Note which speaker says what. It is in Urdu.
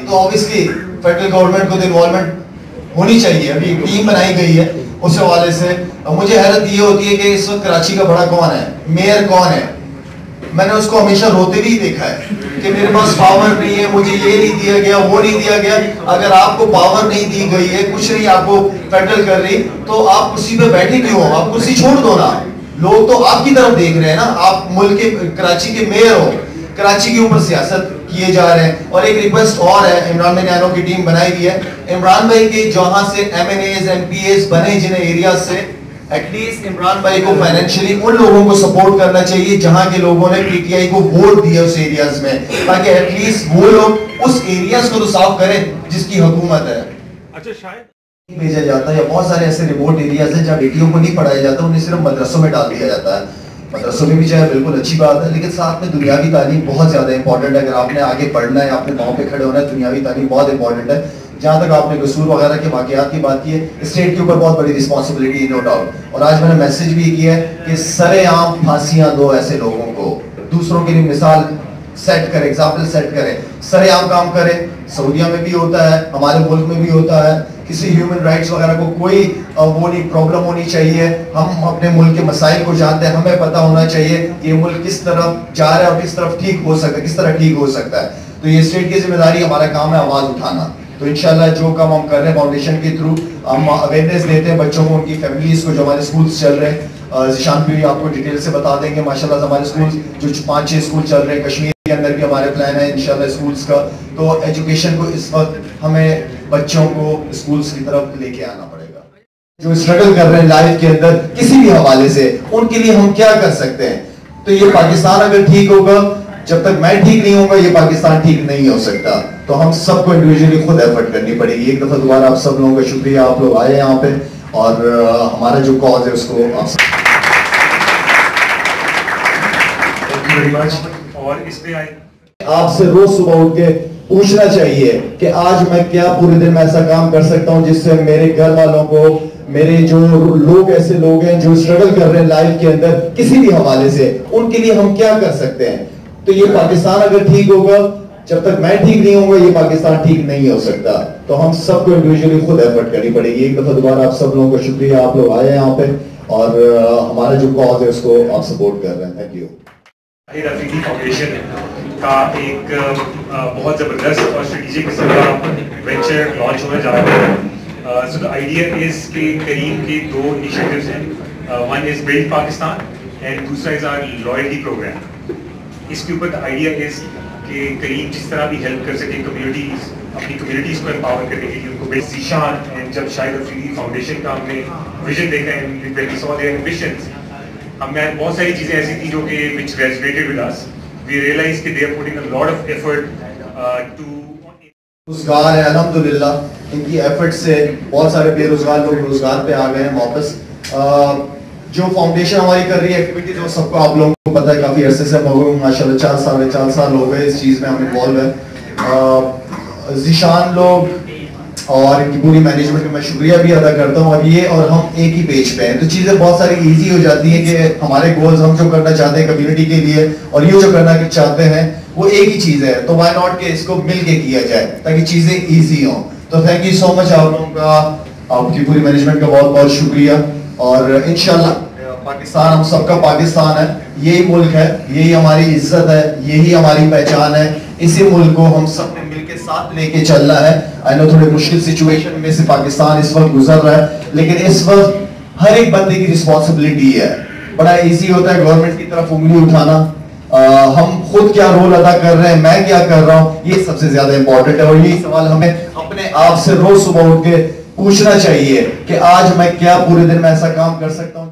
Speaker 1: تو obviously فیڈرل گورنمنٹ کو تو انوالومنٹ ہونی چاہیے۔ ابھی ٹیم بنائی گئی ہے اس حوالے سے۔ مجھے حیرت یہ ہوتی ہے کہ اس وقت کراچی کا بڑا کون ہے؟ میئر کون ہے؟ میں نے اس کو ہمیشہ روتے بھی دیکھا ہے کہ میرے پاس پاور نہیں ہے مجھے یہ نہیں دیا گیا وہ نہیں دیا گیا۔ اگر آپ کو پاور نہیں دی گئی ہے کچھ نہیں آپ کو فیڈرل کر رہی تو آپ کرسی پہ بیٹھے کیوں ہو؟ آپ کرسی چھوڑ دو نا۔ لوگ تو آپ کی طرف دیکھ رہے ہیں نا۔ آپ ملک کے کراچی کے میئر ہو۔ کراچی کے اوپر سیاست کیے جا رہے ہیں۔ اور ایک ریکویسٹ اور ہے عمران میں نیانو کی ٹیم بنائی گئی ہے۔ عمران بھائی کے جہاں سے M N As M P As بنے جن ایریاز سے ایٹ لیسٹ عمران بھائی کو فائنینشلی ان لوگوں کو سپورٹ کرنا چاہیے جہاں کے لوگوں نے پی ٹی آئی کو ووٹ دیا اس ایریاز میں۔ تاکہ ایٹ لیسٹ وہ لوگ اس ایریاز کو تو صاف کریں جس کی حکومت ہے۔
Speaker 2: اچھا شاید۔
Speaker 1: بھیجا جاتا ہے یا بہت سارے ایسے ریموٹ ایریاز ہیں جہاں بیٹیوں کو نہیں پڑھایا جاتا انہیں صرف مدرسوں میں ڈال دیا جاتا ہے۔ مدرسوں میں بھی چاہے بالکل اچھی بات ہے، لیکن ساتھ میں دنیاوی تعلیم بہت زیادہ امپورٹنٹ ہے۔ اگر آپ نے آگے پڑھنا ہے، آپ نے پاؤں پہ کھڑے ہونا ہے، دنیاوی تعلیم بہت امپورٹنٹ ہے۔ جہاں تک آپ نے قصور وغیرہ کے واقعات کی بات کی ہے، اسٹیٹ کے اوپر بہت بڑی رسپانسبلٹی نو ڈاؤٹ اور آج میں نے میسج بھی کیا ہے کہ سر عام پھانسیاں دو ایسے لوگوں کو۔ دوسروں کے لیے مثال سیٹ کرے ایگزامپل سیٹ کرے سر عام کام کرے سعودیہ میں بھی ہوتا ہے، ہمارے ملک میں بھی ہوتا ہے. کسی ہیومن رائٹس وغیرہ کو کوئی وہ نہیں پرابلم ہونی چاہیے. ہم اپنے ملک کے مسائل کو جانتے ہیں، ہمیں پتہ ہونا چاہیے یہ ملک کس طرف جا رہا ہے اور کس طرف ٹھیک ہو سکتا ہے، کس طرح ٹھیک ہو سکتا ہے. تو یہ اسٹیٹ کی ذمہ داری، ہمارا کام ہے آواز اٹھانا. تو انشاءاللہ جو کام ہم کر رہے ہیں فاؤنڈیشن کے تھرو ہم اویئرنیس دیتے ہیں بچوں کو، ان کی فیملیز کو، جو ہمارے اسکولس چل رہے ہیں. ذیشان بھی آپ کو ڈیٹیل سے بتا دیں گے. ماشاءاللہ ہمارے اسکول جو پانچ چھ اسکول چل رہے ہیں، کشمیر کے بھی ہمارے پلان ہے، انشاءاللہ اسکولس کا۔ تو ایجوکیشن کو اس وقت ہمیں بچوں کو اسکولس کی طرف لے کے آنا پڑے گا۔ جو اسٹرگل کر رہے ہیں لائف کے اندر، کسی بھی حوالے سے، ان کے لیے ہم کیا کر سکتے ہیں؟ تو یہ پاکستان اگر ٹھیک ہوگا، جب تک میں ٹھیک نہیں ہوں گا یہ پاکستان ٹھیک نہیں ہو سکتا۔ تو ہم سب کو انڈیویجولی خود ایفرٹ کرنی پڑے گی۔ ایک دفعہ دوبارہ آپ سب لوگوں کا شکریہ۔ آپ لوگ آئے یہاں پہ اور ہمارا جو کاز ہے، اس کو آپ سب
Speaker 2: اور اس پہ آئے
Speaker 1: آپ سے روز صبح اٹھ کے پوچھنا چاہیے کہ آج میں کیا پورے دن میں ایسا کام کر سکتا ہوں جس سے میرے گھر والوں کو میرے جو لوگ ایسے لوگ ہیں جو اسٹرگل کر رہے ہیں لائف کے اندر کسی بھی حوالے سے، ان کے لیے ہم کیا کر سکتے ہیں؟ تو یہ پاکستان اگر ٹھیک ہوگا، جب تک میں ٹھیک نہیں ہوں گا، یہ پاکستان ٹھیک نہیں ہو سکتا۔ تو ہم سب کو انڈیویجولی خود ایفرٹ کرنی پڑے گی۔ ایک دفعہ دوبارہ آپ سب لوگوں کو شکریہ، آپ لوگ آئے ہیں یہاں پہ اور ہمارا جو کاز ہے، اس کو آپ سپورٹ کر رہے ہیں۔ تھینک یو
Speaker 2: فاؤنڈیشن کا ایک بہت زبردست اور اسٹریٹجک قسم کا وینچر لانچ ہونے جا رہا ہے۔ سو دا آئیڈیا از کہ کریم کے دو انیشیٹیوز ہیں۔ One is build Pakistan and دوسرا از آر لائلٹی پروگرام اس کے اوپر دا آئیڈیا از کہ کریم جس طرح بھی ہیلپ کر سکے کمیونٹیز اپنی کمیونٹیز کو امپاور کرنے کے لیے، ان کو بے ذیشان اینڈ جب شاید افریقی فاؤنڈیشن کا ہم نے ویژن دیکھا ہے سو دیئر بہت ساری چیزیں ایسی تھیں جو کہ which resonated with us we realized کہ they are putting a lot of effort uh, to
Speaker 1: روزگار ہے الحمدللہ ان کی ایفرٹ سے بہت سارے بے روزگار لوگ روزگار پہ آ گئے ہیں واپس جو فاؤنڈیشن ہماری کر رہی ہے ایکٹیویٹی جو سب کو آپ لوگوں کو پتہ ہے کافی عرصے سے ماشاء اللہ چار سال چار سال ہو گئے اس چیز میں ہم انوالو ہیں ذیشان لوگ اور ان کی پوری مینجمنٹ میں شکریہ بھی ادا کرتا ہوں. اور یہ اور ہم ایک ہی پیج پہ ہیں. تو چیزیں بہت ساری ایزی ہو جاتی ہیں کہ ہمارے گولز ہم جو کرنا چاہتے ہیں کمیونٹی کے لیے اور یہ جو کرنا چاہتے ہیں، وہ ایک ہی چیز ہے. تو وائی ناٹ کہ اس کو مل کے کیا جائے تاکہ چیزیں ایزی ہوں. تو تھینک یو سو مچ آپ لوگوں کا. آپ کی پوری مینجمنٹ کا بہت بہت شکریہ. اور انشاءاللہ، پاکستان، ہم سب کا پاکستان ہے. یہی ملک ہے، یہی ہماری عزت ہے، یہی ہماری پہچان ہے. اسی ملک کو ہم سب نے ساتھ لے کے چلنا ہے۔ آئی نو تھوڑے مشکل سچویشن میں سے پاکستان اس وقت گزر رہا ہے، لیکن اس وقت ہر ایک بندے کی رسپانسبلٹی ہے۔ بڑا ایزی ہوتا ہے گورنمنٹ کی طرف انگلی اٹھانا۔ ہم خود کیا رول ادا کر رہے ہیں، میں کیا کر رہا ہوں، یہ سب سے زیادہ امپورٹنٹ ہے۔ اور یہی سوال ہمیں اپنے آپ سے روز صبح اٹھ کے پوچھنا چاہیے کہ آج میں کیا پورے دن میں ایسا کام کر سکتا ہوں؟